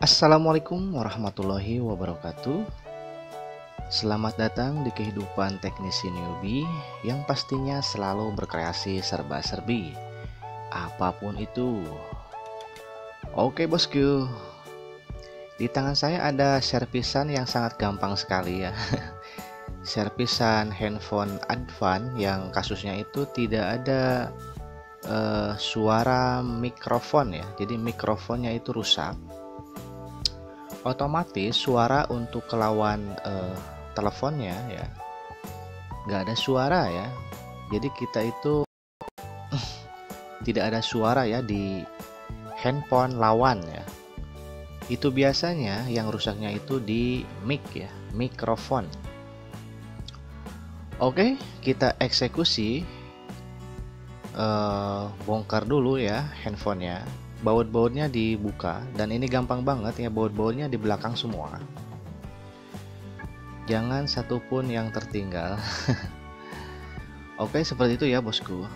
Assalamualaikum warahmatullahi wabarakatuh. Selamat datang di kehidupan teknisi newbie yang pastinya selalu berkreasi serba-serbi. Apa pun itu. Oke bosku. Di tangan saya ada servisan yang sangat gampang sekali ya. servisan handphone Advan yang kasusnya itu tidak ada uh, suara mikrofon ya. Jadi mikrofonnya itu rusak otomatis suara untuk kelawan uh, teleponnya ya nggak ada suara ya. Jadi kita itu tidak ada suara ya di handphone lawan ya. Itu biasanya yang rusaknya itu di mic ya mikrofon. Oke kita eksekusi uh, bongkar dulu ya handphonenya baut-bautnya dibuka dan ini gampang banget ya baut-bautnya di belakang semua. Jangan satupun yang tertinggal. Oke seperti itu ya bosku.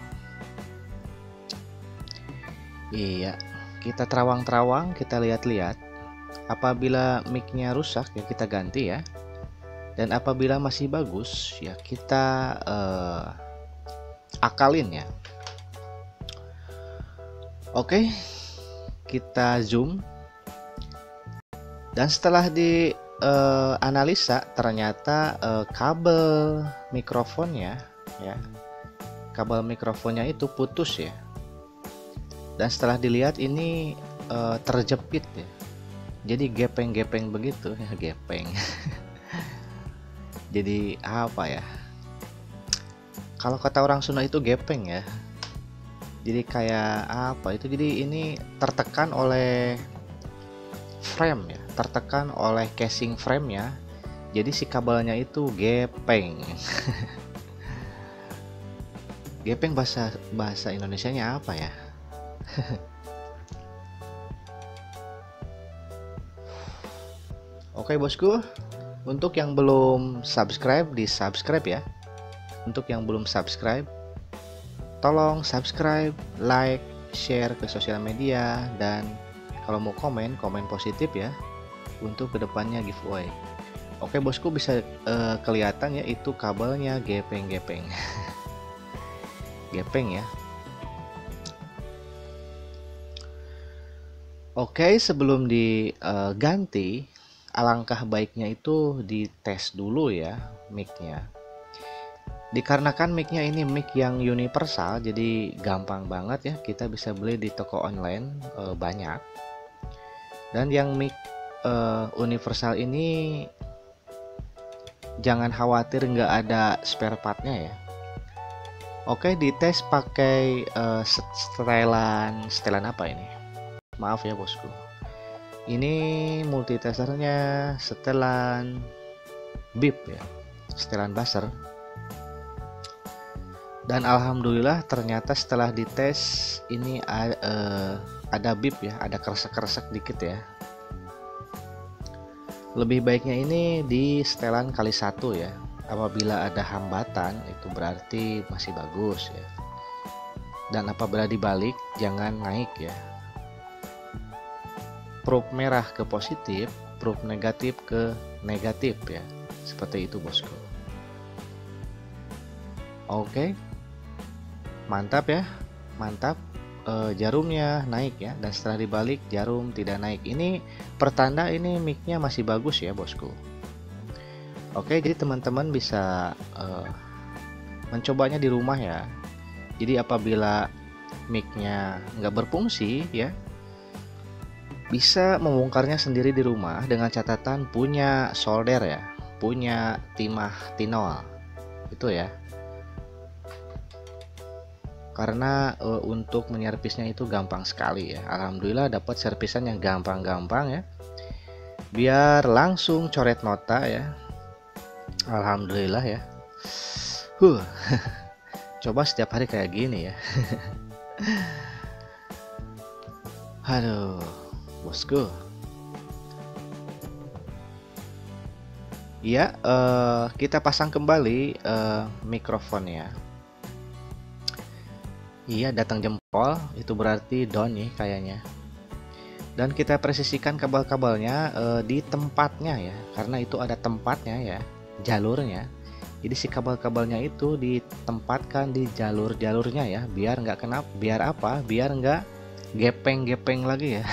Iya kita terawang-terawang kita lihat-lihat. Apabila micnya rusak ya kita ganti ya. Dan apabila masih bagus ya kita uh, akalin ya. Oke kita zoom. Dan setelah di uh, analisa ternyata uh, kabel mikrofonnya ya kabel mikrofonnya itu putus ya. Dan setelah dilihat ini uh, terjepit ya. Jadi gepeng-gepeng begitu ya gepeng. Jadi apa ya? Kalau kata orang Sunda itu gepeng ya jadi kayak apa? Itu jadi ini tertekan oleh frame ya tertekan oleh casing frame ya. Jadi si kabelnya itu gepeng. Gepeng bahasa bahasa Indonesia nya apa ya? Oke bosku, untuk yang belum subscribe di subscribe ya. Untuk yang belum subscribe tolong subscribe, like, share ke sosial media dan kalau mau komen, komen positif ya untuk ke depannya giveaway. Oke bosku bisa uh, kelihatan ya itu kabelnya gepeng-gepeng. gepeng ya. Oke sebelum diganti alangkah baiknya itu dites dulu ya micnya dikarenakan micnya ini mic yang universal jadi gampang banget ya kita bisa beli di toko online e, banyak. Dan yang mic e, universal ini jangan khawatir nggak ada spare partnya ya. Oke dites pakai uh, setelan setelan apa ini? Maaf ya bosku. Ini multitesternya setelan bip ya setelan buzzer dan alhamdulillah ternyata setelah dites ini uh, ada bip ya ada kresek-kresek dikit ya. Lebih baiknya ini di setelan kali satu ya. Apabila ada hambatan itu berarti masih bagus ya. Dan apabila dibalik jangan naik ya. Probe merah ke positif probe negatif ke negatif ya. Seperti itu bosku oke. okay mantap ya. Mantap e, jarumnya naik ya. Dan setelah dibalik jarum tidak naik. Ini pertanda ini micnya masih bagus ya bosku. Oke jadi teman-teman bisa e, mencobanya di rumah ya. Jadi apabila micnya nggak berfungsi ya bisa membongkarnya sendiri di rumah dengan catatan punya solder ya. Punya timah tinol. Itu ya karena uh, untuk menyervisnya itu gampang sekali ya. Alhamdulillah dapat servisan yang gampang-gampang ya. Biar langsung coret nota ya. Alhamdulillah ya. Huh. Coba setiap hari kayak gini ya. Aduh bosku. Ya uh, kita pasang kembali uh, mikrofonnya Iya datang jempol itu berarti down nih kayaknya. Dan kita presisikan kabel-kabelnya uh, di tempatnya ya karena itu ada tempatnya ya jalurnya. Jadi si kabel-kabelnya itu ditempatkan di jalur-jalurnya ya biar nggak kena biar apa? Biar nggak gepeng-gepeng lagi ya.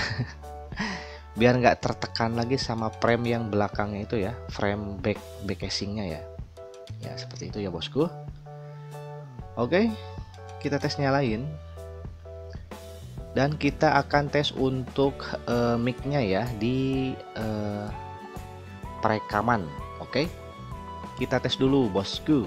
Biar nggak tertekan lagi sama frame yang belakangnya itu ya frame back back casingnya ya. Ya seperti itu ya bosku. Oke kita tes nyalain. Dan kita akan tes untuk uh, mic-nya ya di uh, perekaman oke? Kita tes dulu bosku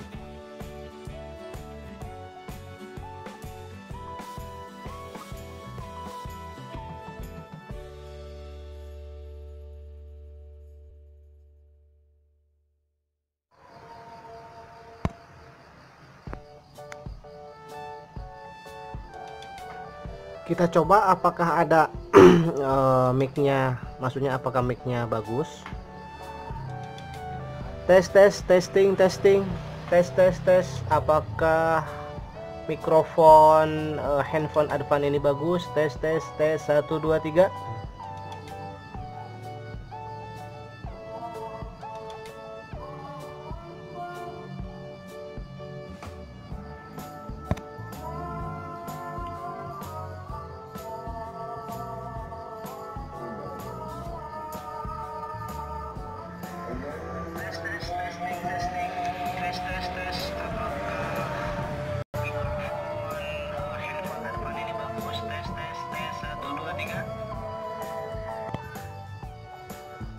kita coba apakah ada uh, mic-nya. Maksudnya apakah mic-nya bagus? Tes tes testing testing. Tes tes tes. Apakah mikrofon uh, handphone Advan ini bagus? Tes tes tes. 1 2 3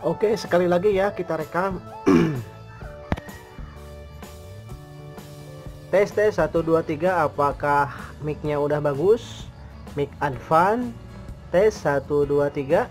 Oke, sekali lagi ya kita rekam. tes tes 1 2 3 apakah mic-nya udah bagus? Mic advance. Tes 1 2 3